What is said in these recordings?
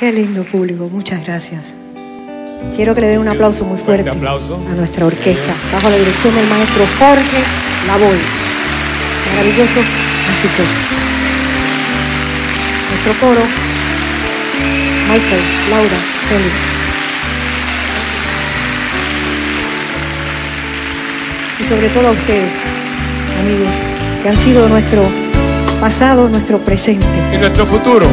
Qué lindo público, muchas gracias. Quiero que le den un aplauso muy fuerte, aplauso. a nuestra orquesta, bajo la dirección del maestro Jorge Lavoy. Maravillosos músicos. Nuestro coro, Michael, Laura, Félix. Y sobre todo a ustedes, amigos, que han sido nuestro pasado, nuestro presente. Y nuestro futuro.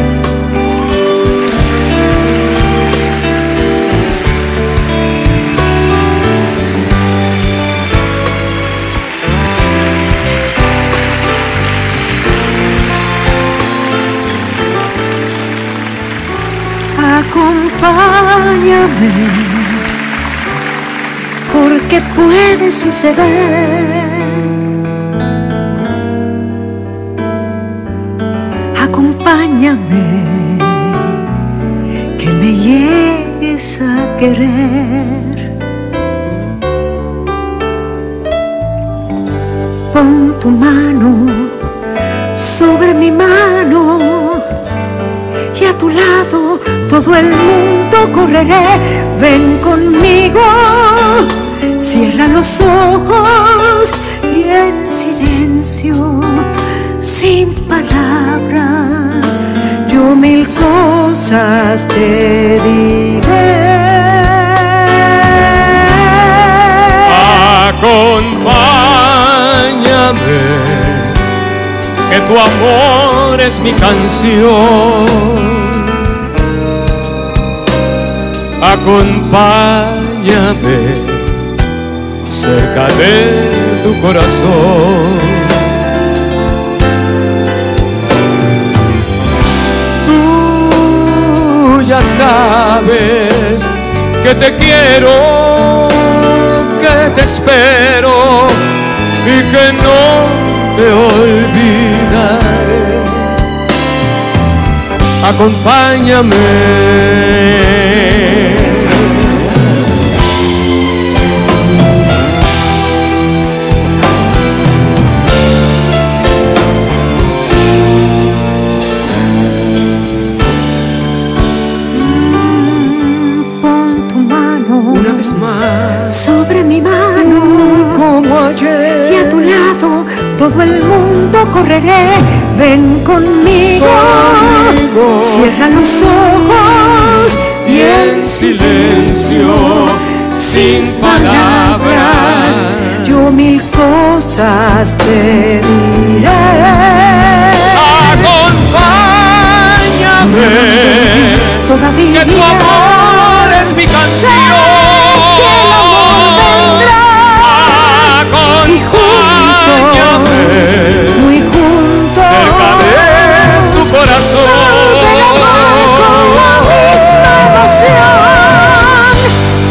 Porque puede suceder. Acompáñame, que me llegues a querer. Pon tu mano sobre mi mano y a tu lado todo el mundo correré. Ven conmigo, cierra los ojos y en silencio, sin palabras, yo mil cosas te diré. Acompáñame, que tu amor es mi canción. Acompáñame cerca de tu corazón. Tú ya sabes que te quiero, que te espero y que no te olvidaré. Acompáñame. Pon tu mano Una vez más, sobre mi mano como ayer. y a tu lado todo el mundo correré. Ven conmigo, Conmigo. cierra los ojos y en silencio, sin palabras, yo mil cosas te diré. acompáñame, Todavía que tu amor es mi canción. Acompáñame muy juntos, cerca de tu de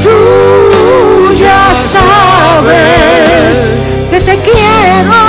Tú ya sabes que te quiero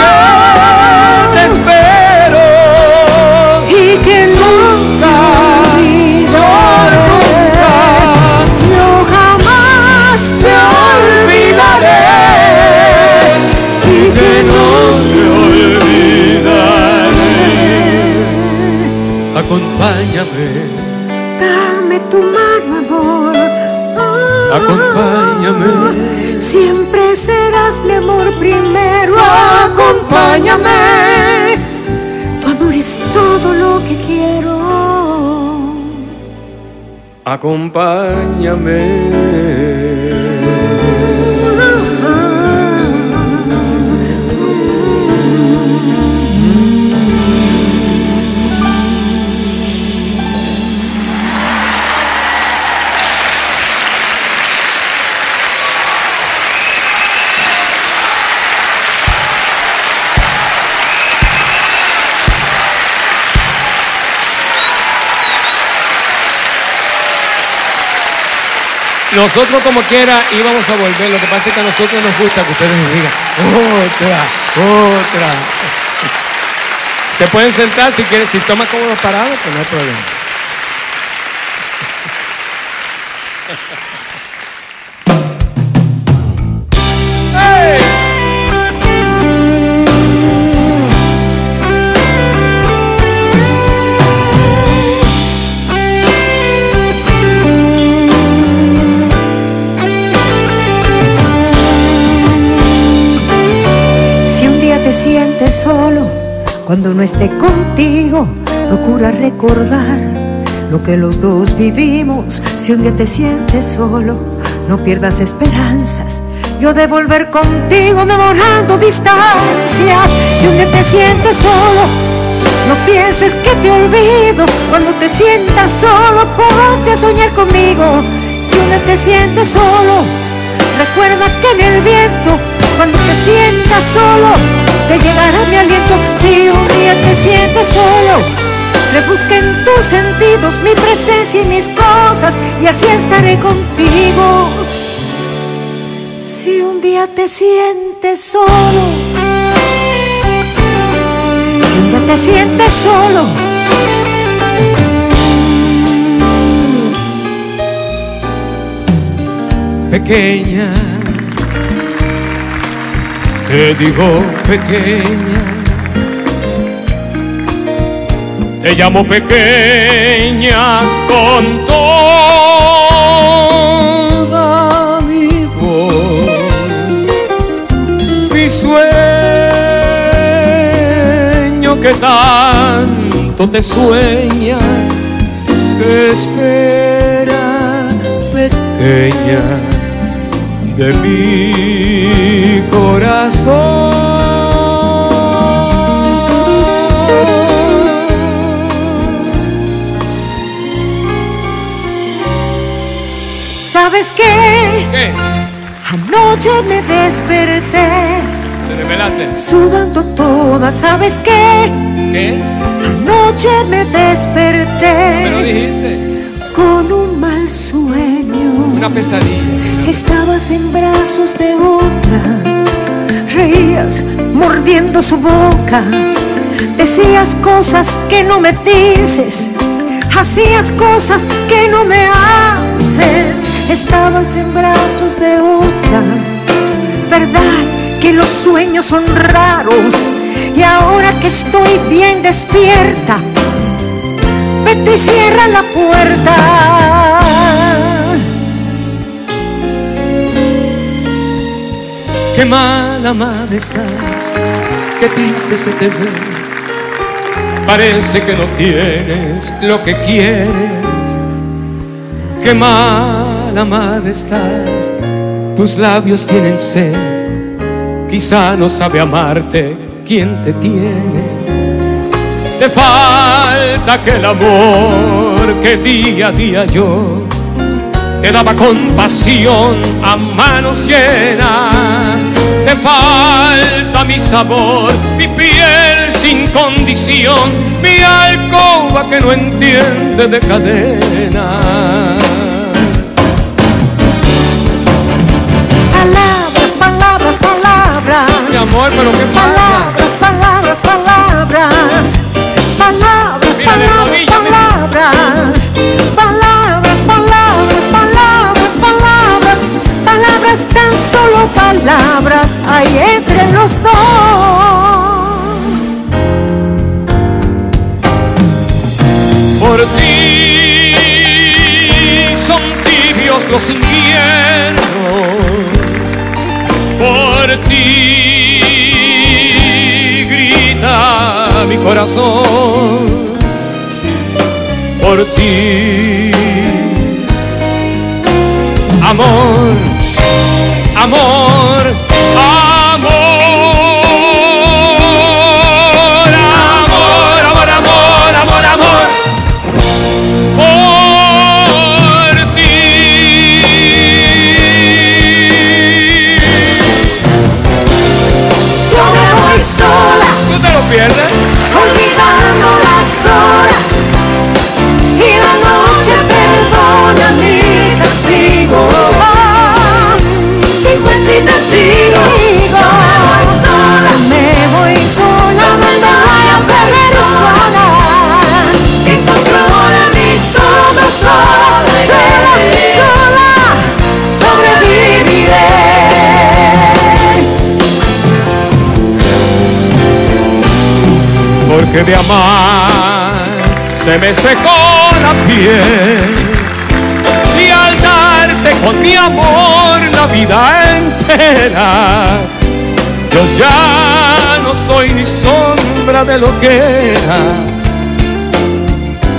acompáñame. Nosotros como quiera íbamos a volver, lo que pasa es que a nosotros nos gusta que ustedes nos digan otra, otra. Se pueden sentar si quieren, si toman cómodos parados, pues no hay problema. Cuando no esté contigo, procura recordar lo que los dos vivimos. Si un día te sientes solo, no pierdas esperanzas. Yo de volver contigo memorando distancias. Si un día te sientes solo, no pienses que te olvido. Cuando te sientas solo, ponte a soñar conmigo. Si un día te sientes solo, recuerda que en el viento, rebusca en tus sentidos mi presencia y mis cosas, y así estaré contigo. Si un día te sientes solo, si un día te sientes solo, pequeña, te digo pequeña, te llamo pequeña con toda mi voz, mi sueño que tanto te sueña, te espera pequeña de mi corazón. ¿Sabes qué? ¿Qué? Anoche me desperté ¿Te revelaste? sudando toda, ¿sabes qué? ¿Qué? Anoche me Me lo desperté dijiste. con un mal sueño. Una pesadilla. Estabas en brazos de otra, reías mordiendo su boca, decías cosas que no me dices, hacías cosas que no me haces. Estabas en brazos de otra, verdad que los sueños son raros y ahora que estoy bien despierta, vete y cierra la puerta. Qué mala madre estás, qué triste se te ve. Parece que no tienes lo que quieres. Qué madre estás, tus labios tienen sed. Quizá no sabe amarte quien te tiene. Te falta aquel amor que día a día yo te daba compasión a manos llenas. Te falta mi sabor, mi piel sin condición, mi alcoba que no entiende de cadena. Palabras, palabras, palabras. Mi amor, pero ¿qué pasa? Palabras, palabras, palabras. Palabras, Mira, palabras, palabras. Palabras, palabras, palabras, palabras. Palabras, tan solo palabras hay entre los dos. Por ti son tibios los inviernos, ti grita mi corazón, por ti. Amor, amor, Porque de amar se me secó la piel. Y al darte con mi amor la vida entera, yo ya no soy ni sombra de lo que era.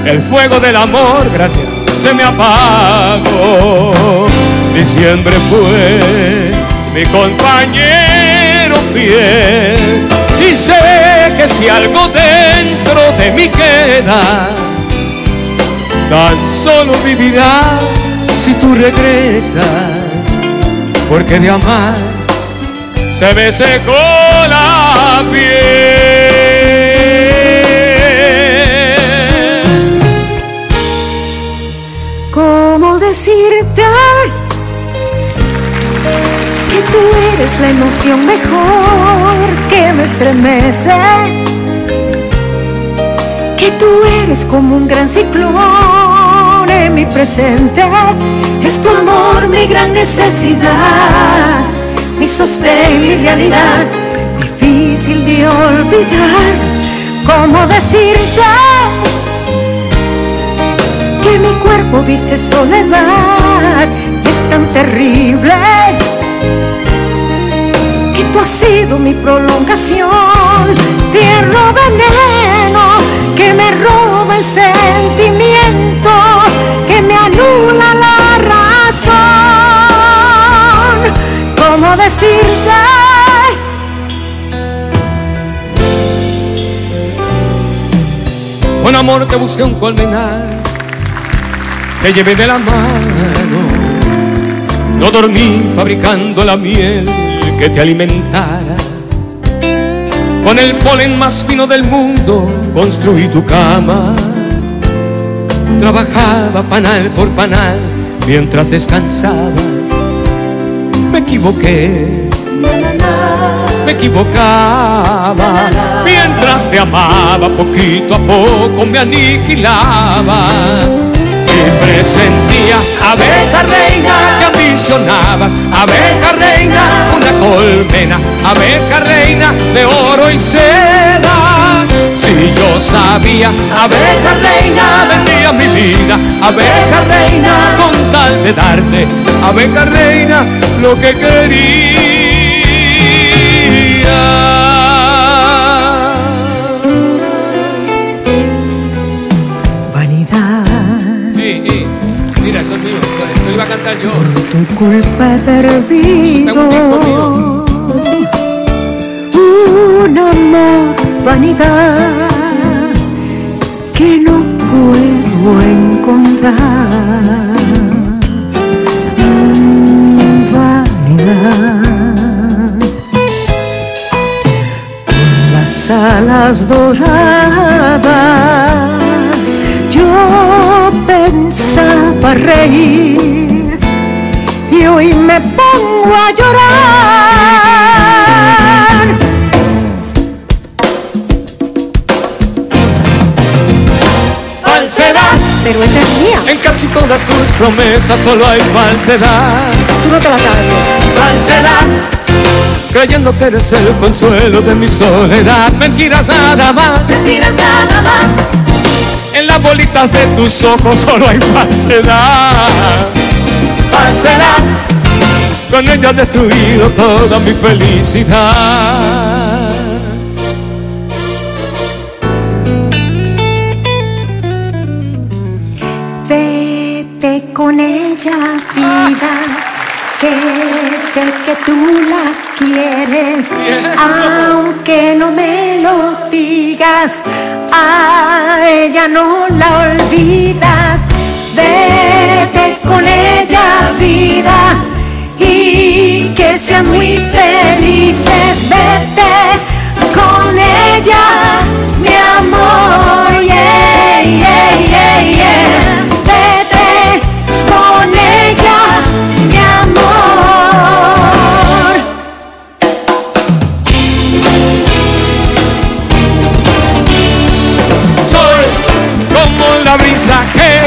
El fuego del amor, gracias, se me apagó. Diciembre fue mi compañero fiel. Y sé que si algo dentro de mí queda, tan solo vivirá si tú regresas. Porque de amar se me secó la piel. Eres la emoción mejor que me estremece? Que tú eres como un gran ciclón en mi presente. Es tu amor mi gran necesidad, mi sostén, mi realidad. Difícil de olvidar. ¿Cómo decirte? que mi cuerpo viste soledad y es tan terrible que tú has sido mi prolongación, tierno veneno que me roba el sentimiento, que me anula la razón. ¿Cómo decirte? Con amor te busqué un colmenar, te llevé de la mano. No dormí fabricando la miel que te alimentara. Con el polen más fino del mundo construí tu cama. Trabajaba panal por panal mientras descansabas. Me equivoqué, me equivocaba. Mientras te amaba, poquito a poco me aniquilabas. Y presentía abeja reina que ambicionabas, abeja reina, una colmena, abeja reina de oro y seda. Si yo sabía, abeja reina, vendía mi vida, abeja reina, con tal de darte, abeja reina, lo que quería. Yo. por tu culpa perdido Eso está un un amor, vanidad, que no puedo encontrar. Vanidad, con las alas doradas, yo pensaba reír y me pongo a llorar. Falsedad, Pero esa es mía. en casi todas tus promesas solo hay falsedad. Tú no te la sabes. Falsedad, creyendo que eres el consuelo de mi soledad. Mentiras nada más, Mentiras nada más. En las bolitas de tus ojos solo hay falsedad. Falsedad, con ella has destruido toda mi felicidad. Vete con ella, vida, que sé que tú la quieres, aunque no me lo digas, a ella no la olvidas. Vete con ella, vida, y que sean muy felices. Vete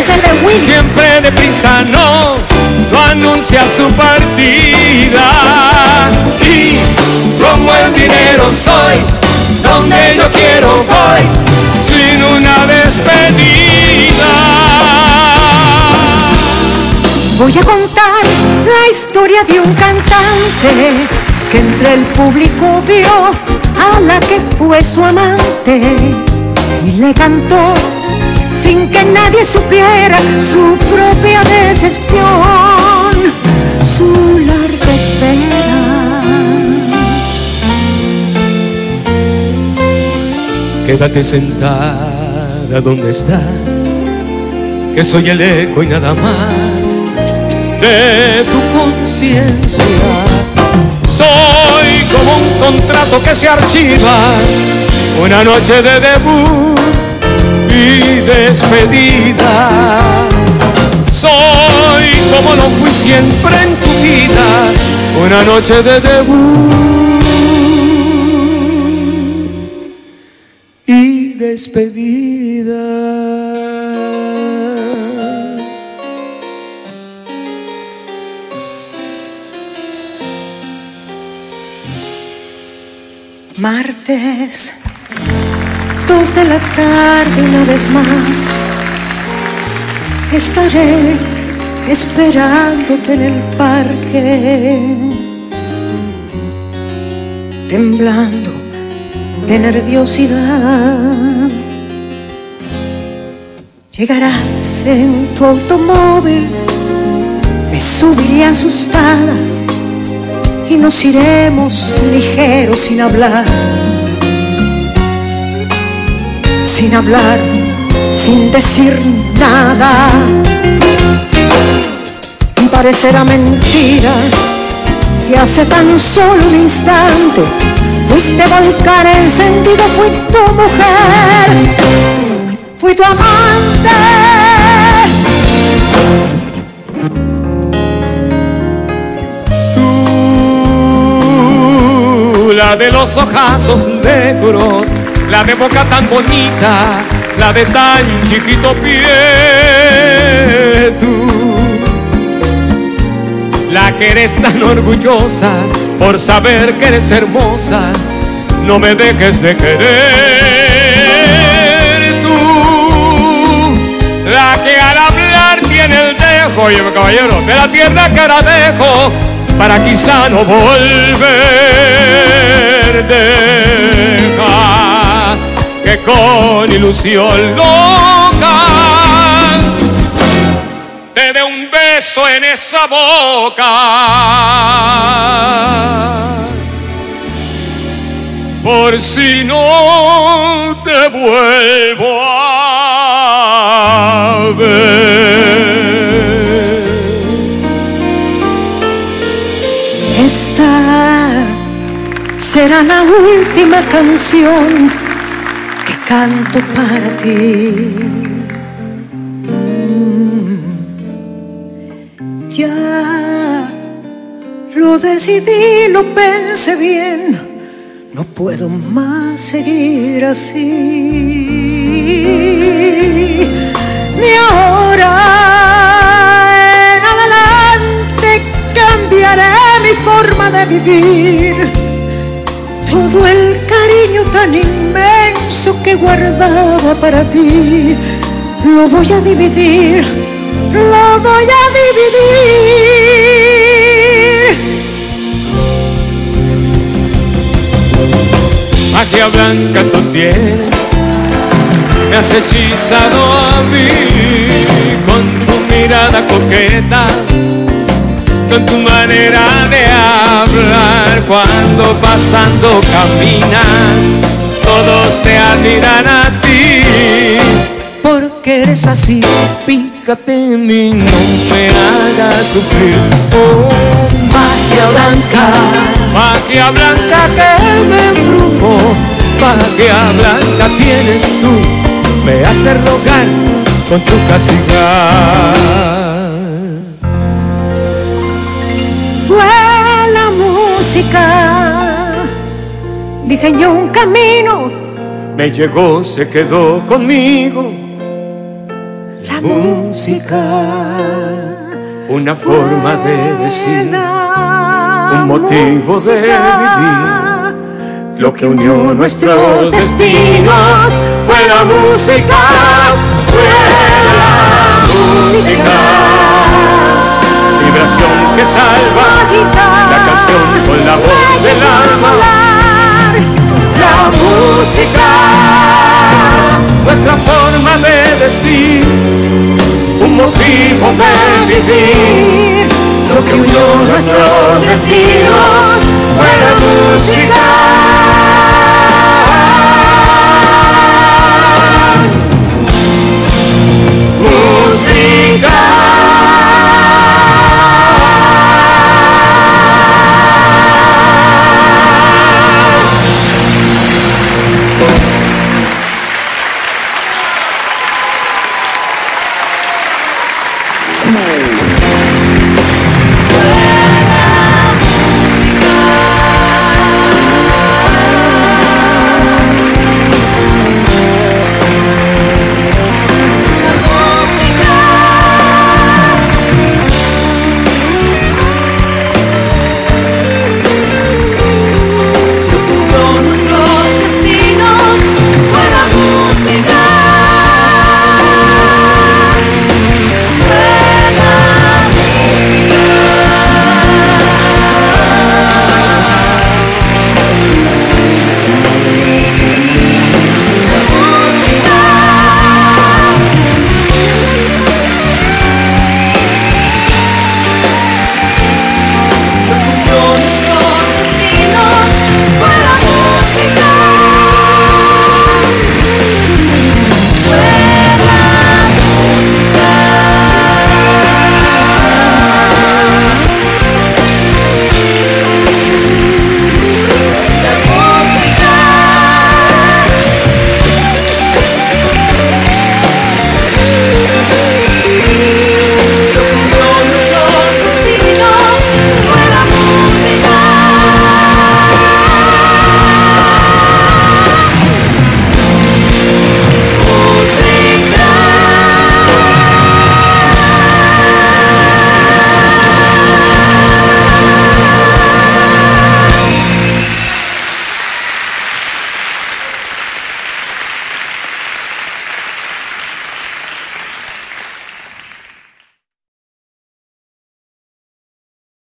Es el de Will. siempre deprisa nos lo anuncia su partida. Y como el dinero soy, donde yo quiero voy, sin una despedida. Voy a contar la historia de un cantante que entre el público vio a la que fue su amante y le cantó sin que nadie supiera su propia decepción, su larga espera. Quédate sentada donde estás, que soy el eco y nada más de tu conciencia. Soy como un contrato que se archiva, una noche de debut y despedida. Soy como lo fui siempre en tu vida, una noche de debut y despedida. Martes, dos de la tarde una vez más. Estaré esperándote en el parque, temblando de nerviosidad. Llegarás en tu automóvil, me subiré asustada y nos iremos ligeros sin hablar, sin hablar, sin decir nada. Parecerá mentira que hace tan solo un instante fuiste volcán encendido, fui tu mujer, fui tu amante. la de los ojazos negros, la de boca tan bonita, la de tan chiquito pie, tú. La que eres tan orgullosa por saber que eres hermosa, no me dejes de querer tú. La que al hablar tiene el dejo, oye caballero, de la tierra que ahora dejo para quizá no volver. Con ilusión loca te dé un beso en esa boca. Por si no te vuelvo a ver. Esta será la última canción canto para ti. Mm. Ya lo decidí, lo pensé bien, no puedo más seguir así. Ni ahora en adelante cambiaré mi forma de vivir. Todo el tan inmenso que guardaba para ti, lo voy a dividir, lo voy a dividir. Magia blanca tú me has hechizado a mí con tu mirada coqueta con tu manera de hablar cuando pasando caminas todos te admiran a ti. Porque eres así fíjate en mí no me hagas sufrir. Oh magia blanca. Magia blanca que me embrujó magia blanca tienes tú. Me hace rogar con tu castigar música. Diseñó un camino, me llegó, se quedó conmigo. la música. Una forma de decir, un motivo de música. lo que unió nuestros destinos fue la música, fue la música. Vibración que salva, con la voz del alma. La música, nuestra forma de decir, un motivo de vivir, lo que unió nuestros destinos fue la música.